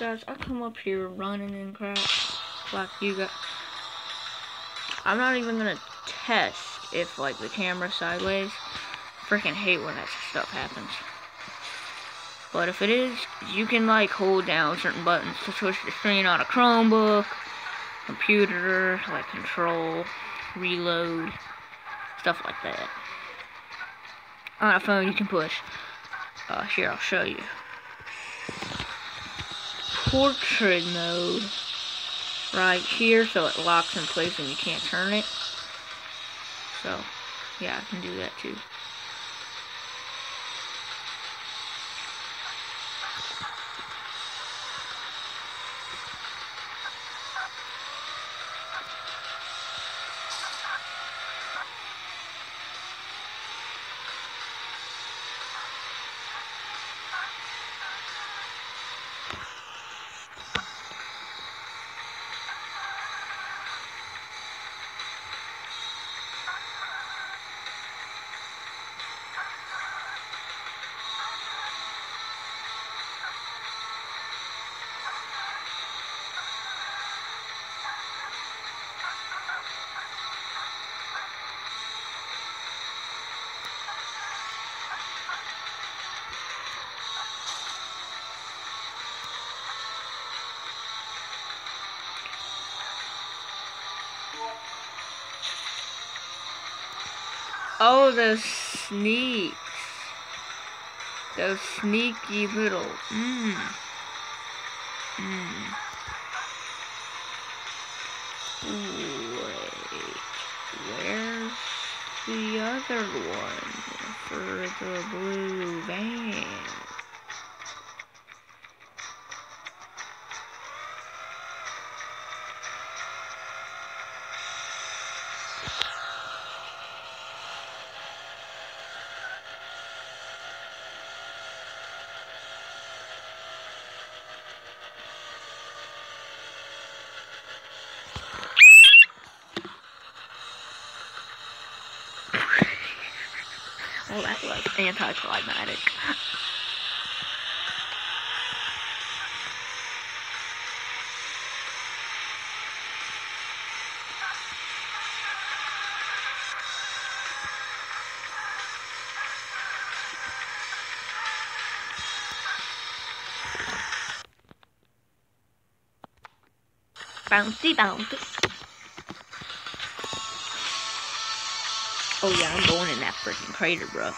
Guys, I come up here running and crap like you got. I'm not even gonna test if like the camera sideways. Freaking hate when that stuff happens. But if it is, you can like hold down certain buttons to switch the screen on a Chromebook, computer, like control, reload, stuff like that. On a phone, you can push. Uh, here, I'll show you. Portrait mode. Right here, so it locks in place and you can't turn it. So, yeah, I can do that too. Oh, the sneaks. Those sneaky little. Mmm. Mmm. Wait. Where's the other one for the blue van? Oh, that was anticlimactic. Bouncy, bouncy. Oh yeah, I'm going in that freaking crater, bro.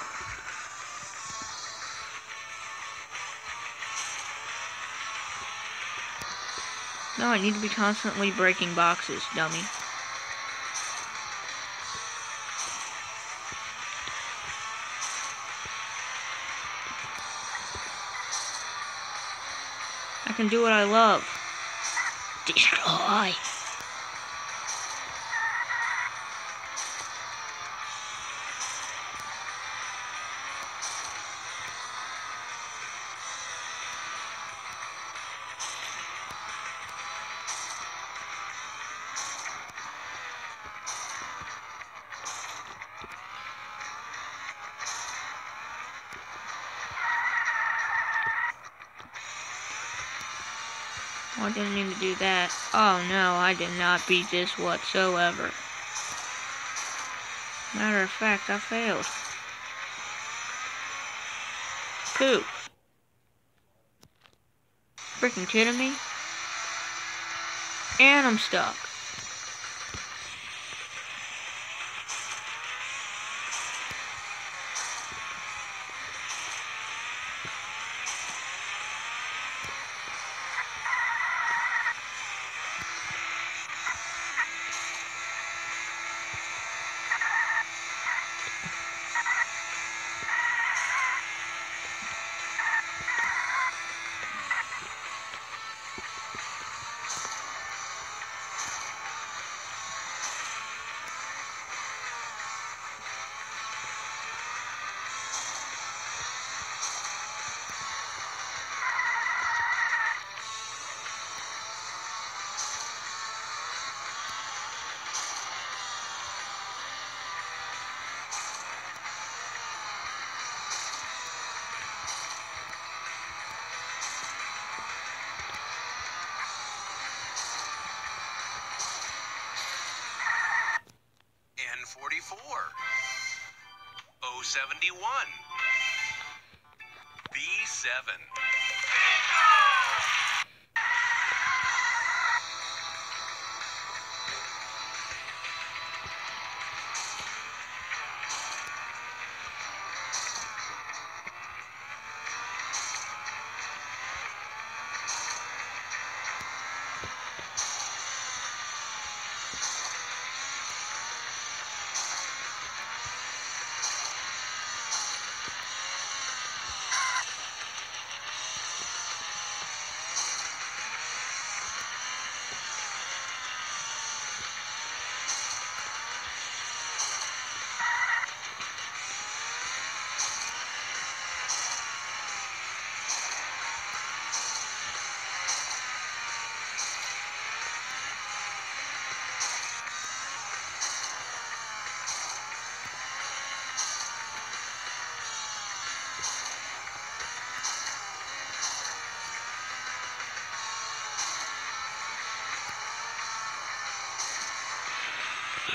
No, I need to be constantly breaking boxes, dummy. I can do what I love. Destroy. I didn't to do that. Oh no, I did not beat this whatsoever. Matter of fact, I failed. Poop. Freaking kidding me? And I'm stuck. 71. B7.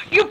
You